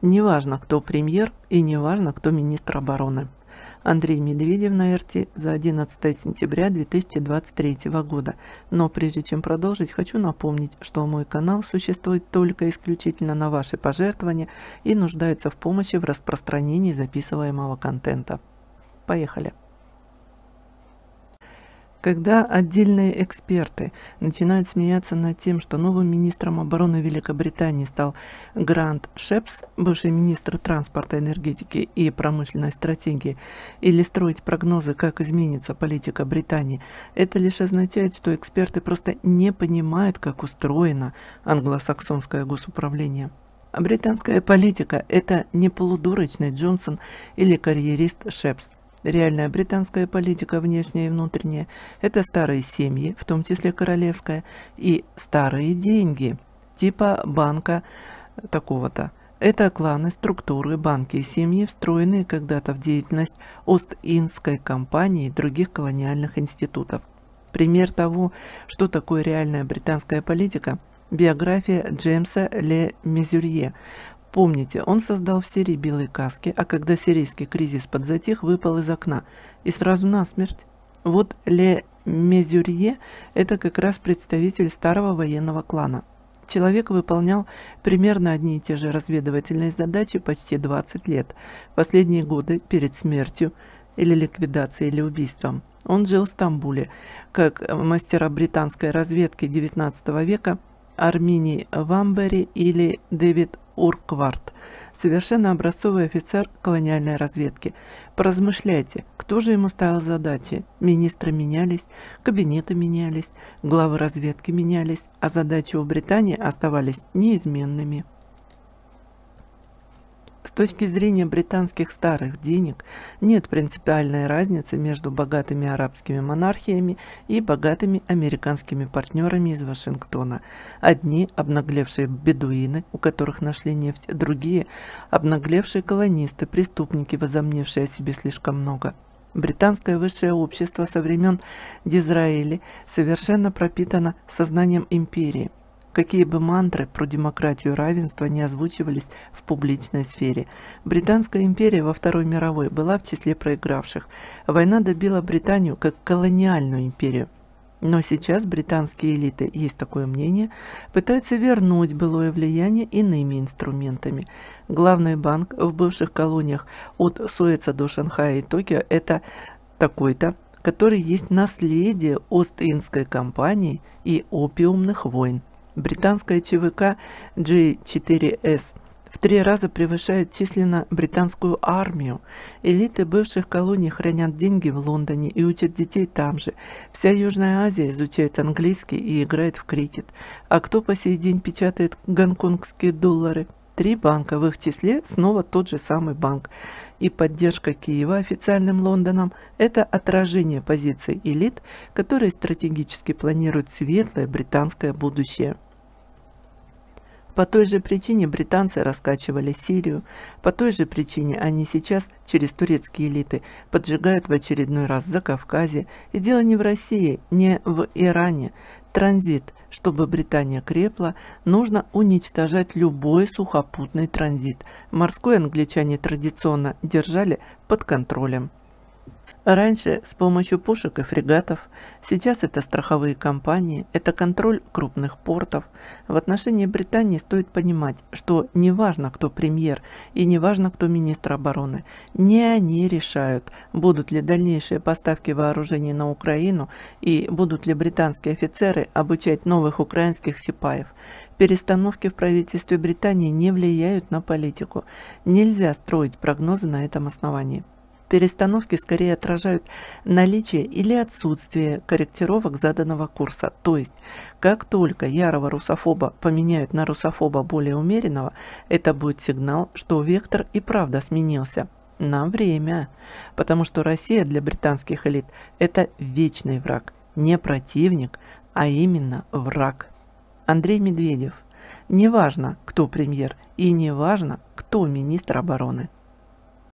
Неважно, кто премьер и неважно, кто министр обороны. Андрей Медведев на РТ за 11 сентября 2023 года. Но прежде чем продолжить, хочу напомнить, что мой канал существует только исключительно на ваши пожертвования и нуждается в помощи в распространении записываемого контента. Поехали! Когда отдельные эксперты начинают смеяться над тем, что новым министром обороны Великобритании стал Грант Шепс, бывший министр транспорта, энергетики и промышленной стратегии, или строить прогнозы, как изменится политика Британии, это лишь означает, что эксперты просто не понимают, как устроено англосаксонское госуправление. А британская политика – это не полудурочный Джонсон или карьерист Шепс. Реальная британская политика, внешняя и внутренняя, это старые семьи, в том числе королевская, и старые деньги, типа банка такого-то. Это кланы, структуры, банки и семьи, встроенные когда-то в деятельность Ост-Индской компании и других колониальных институтов. Пример того, что такое реальная британская политика – биография Джеймса Ле Мезюрье, Помните, он создал в Сирии белые каски, а когда сирийский кризис подзатих, выпал из окна и сразу насмерть. Вот Ле Мезюрье – это как раз представитель старого военного клана. Человек выполнял примерно одни и те же разведывательные задачи почти 20 лет. Последние годы перед смертью или ликвидацией или убийством. Он жил в Стамбуле, как мастера британской разведки XIX века Армини Вамбери или Дэвид Уркварт, совершенно образцовый офицер колониальной разведки. Поразмышляйте, кто же ему ставил задачи? Министры менялись, кабинеты менялись, главы разведки менялись, а задачи у Британии оставались неизменными. Точки зрения британских старых денег нет принципиальной разницы между богатыми арабскими монархиями и богатыми американскими партнерами из Вашингтона. Одни – обнаглевшие бедуины, у которых нашли нефть, другие – обнаглевшие колонисты, преступники, возомнившие о себе слишком много. Британское высшее общество со времен Дизраэли совершенно пропитано сознанием империи – Какие бы мантры про демократию и равенство не озвучивались в публичной сфере. Британская империя во Второй мировой была в числе проигравших. Война добила Британию как колониальную империю. Но сейчас британские элиты, есть такое мнение, пытаются вернуть былое влияние иными инструментами. Главный банк в бывших колониях от Суэца до Шанхая и Токио – это такой-то, который есть наследие Ост-Индской компании и опиумных войн. Британская ЧВК G4S в три раза превышает численно британскую армию. Элиты бывших колоний хранят деньги в Лондоне и учат детей там же. Вся Южная Азия изучает английский и играет в крикет. А кто по сей день печатает гонконгские доллары? Три банка, в их числе снова тот же самый банк. И поддержка Киева официальным Лондоном – это отражение позиций элит, которые стратегически планируют светлое британское будущее. По той же причине британцы раскачивали Сирию, по той же причине они сейчас через турецкие элиты поджигают в очередной раз за Кавказе. И дело не в России, не в Иране. Транзит, чтобы Британия крепла, нужно уничтожать любой сухопутный транзит. Морской англичане традиционно держали под контролем. Раньше с помощью пушек и фрегатов, сейчас это страховые компании, это контроль крупных портов. В отношении Британии стоит понимать, что не важно, кто премьер и не важно, кто министр обороны. Не они решают, будут ли дальнейшие поставки вооружений на Украину и будут ли британские офицеры обучать новых украинских сипаев. Перестановки в правительстве Британии не влияют на политику. Нельзя строить прогнозы на этом основании. Перестановки скорее отражают наличие или отсутствие корректировок заданного курса. То есть, как только ярого русофоба поменяют на русофоба более умеренного, это будет сигнал, что вектор и правда сменился. На время. Потому что Россия для британских элит – это вечный враг. Не противник, а именно враг. Андрей Медведев. Неважно, кто премьер, и неважно, кто министр обороны.